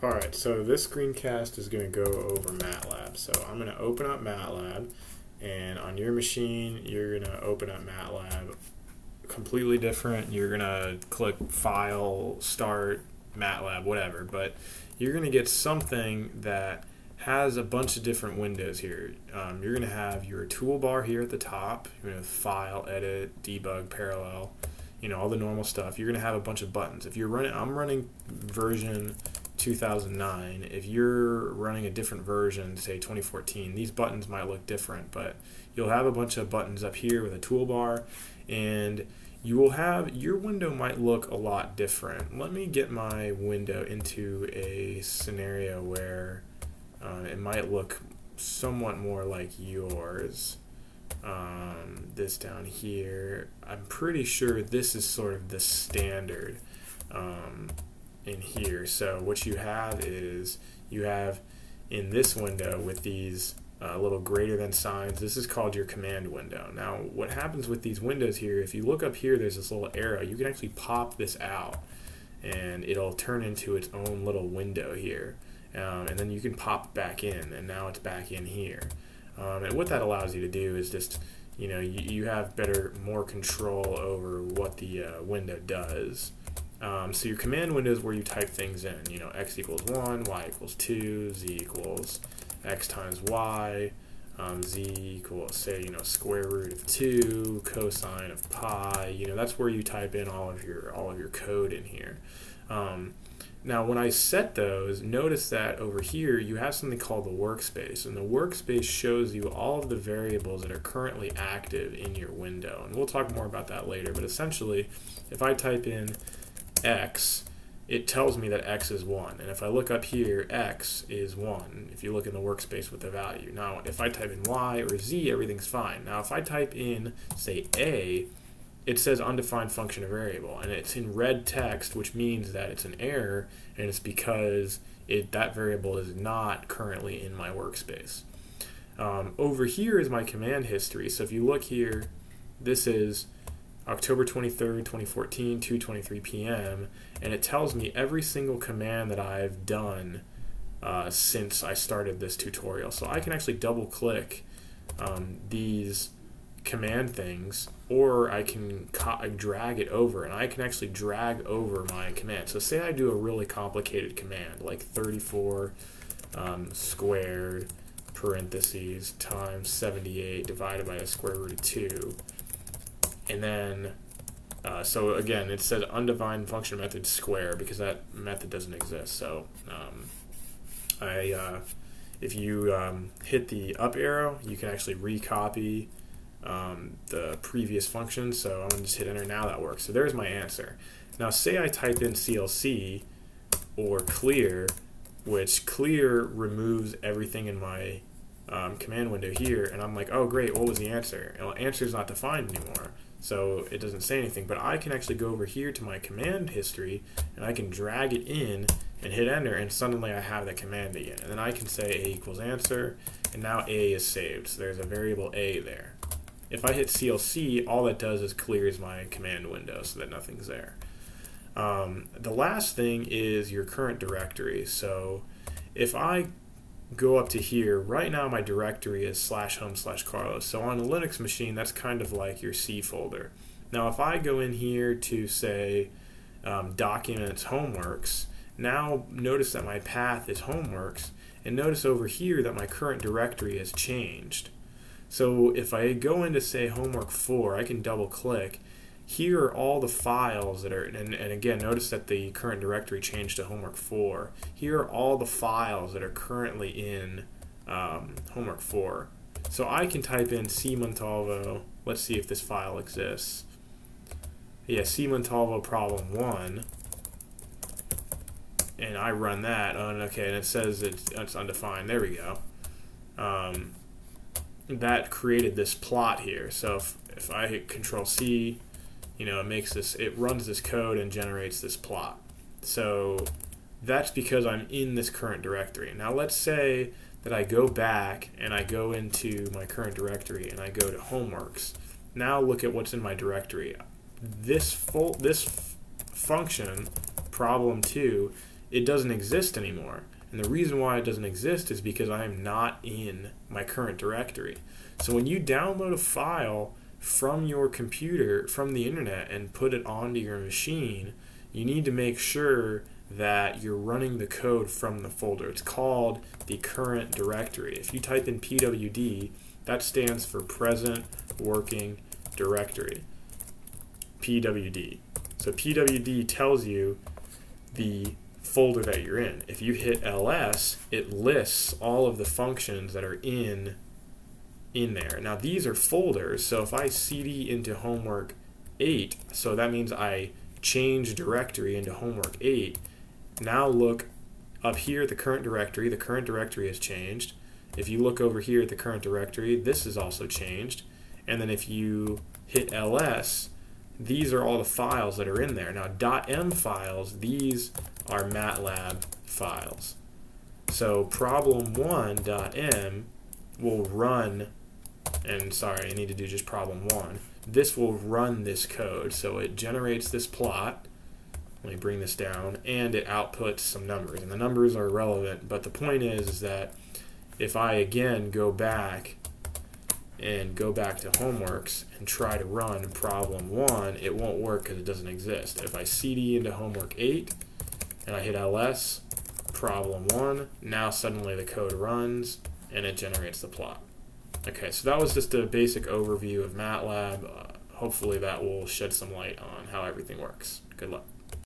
Alright, so this screencast is going to go over MATLAB. So I'm going to open up MATLAB, and on your machine, you're going to open up MATLAB completely different. You're going to click File, Start, MATLAB, whatever, but you're going to get something that has a bunch of different windows here. Um, you're going to have your toolbar here at the top, going to File, Edit, Debug, Parallel, you know, all the normal stuff. You're going to have a bunch of buttons. If you're running, I'm running version 2009, if you're running a different version, say 2014, these buttons might look different, but you'll have a bunch of buttons up here with a toolbar, and you will have your window might look a lot different. Let me get my window into a scenario where uh, it might look somewhat more like yours. Um, this down here, I'm pretty sure this is sort of the standard. Um, in here. So what you have is you have in this window with these uh, little greater than signs, this is called your command window. Now what happens with these windows here, if you look up here, there's this little arrow, you can actually pop this out and it'll turn into its own little window here. Um, and then you can pop back in and now it's back in here. Um, and what that allows you to do is just, you know, you, you have better, more control over what the uh, window does. Um, so your command window is where you type things in. You know, x equals 1, y equals 2, z equals x times y, um, z equals, say, you know, square root of 2, cosine of pi. You know, that's where you type in all of your, all of your code in here. Um, now, when I set those, notice that over here you have something called the workspace, and the workspace shows you all of the variables that are currently active in your window. And we'll talk more about that later, but essentially, if I type in x, it tells me that x is 1. And if I look up here, x is 1, if you look in the workspace with the value. Now, if I type in y or z, everything's fine. Now, if I type in, say, a, it says undefined function or variable, and it's in red text, which means that it's an error, and it's because it, that variable is not currently in my workspace. Um, over here is my command history. So if you look here, this is October 23rd, 2014, 2.23 p.m., and it tells me every single command that I've done uh, since I started this tutorial. So I can actually double click um, these command things, or I can drag it over, and I can actually drag over my command. So say I do a really complicated command, like 34 um, squared parentheses times 78 divided by the square root of 2 and then uh, so again it says undefined function method square because that method doesn't exist. So um, I uh, if you um, hit the up arrow you can actually recopy um, the previous function. So I'm to just hit enter. Now that works. So there's my answer. Now say I type in CLC or clear which clear removes everything in my um, command window here. And I'm like oh great. What was the answer? Well answer is not defined anymore so it doesn't say anything, but I can actually go over here to my command history and I can drag it in and hit enter and suddenly I have that command again. And then I can say a equals answer and now a is saved. So there's a variable a there. If I hit CLC, all that does is clears my command window so that nothing's there. Um, the last thing is your current directory. So if I go up to here, right now my directory is slash home slash Carlos. So on a Linux machine, that's kind of like your C folder. Now if I go in here to say um, documents homeworks, now notice that my path is homeworks, and notice over here that my current directory has changed. So if I go into say homework 4, I can double click here are all the files that are, and, and again, notice that the current directory changed to homework 4. Here are all the files that are currently in um, homework 4. So I can type in C Montalvo, let's see if this file exists. Yeah, C Montalvo problem 1, and I run that, and okay, and it says it's, it's undefined. There we go. Um, that created this plot here. So if, if I hit Control C, you know, it makes this, it runs this code and generates this plot. So that's because I'm in this current directory. Now let's say that I go back and I go into my current directory and I go to homeworks. Now look at what's in my directory. This full, this function, problem two, it doesn't exist anymore. And the reason why it doesn't exist is because I am not in my current directory. So when you download a file from your computer, from the internet, and put it onto your machine, you need to make sure that you're running the code from the folder. It's called the current directory. If you type in PWD, that stands for present working directory. PWD. So PWD tells you the folder that you're in. If you hit ls, it lists all of the functions that are in in there. Now these are folders, so if I cd into homework 8, so that means I change directory into homework 8. Now look up here at the current directory, the current directory has changed. If you look over here at the current directory, this is also changed. And then if you hit ls, these are all the files that are in there. Now .m files, these are MATLAB files. So problem1.m will run, and sorry, I need to do just problem one. This will run this code. So it generates this plot. Let me bring this down, and it outputs some numbers. And the numbers are relevant, but the point is, is that if I again go back and go back to homeworks and try to run problem one, it won't work because it doesn't exist. If I cd into homework 8 and I hit ls, problem one, now suddenly the code runs and it generates the plot. Okay, so that was just a basic overview of MATLAB. Uh, hopefully that will shed some light on how everything works. Good luck.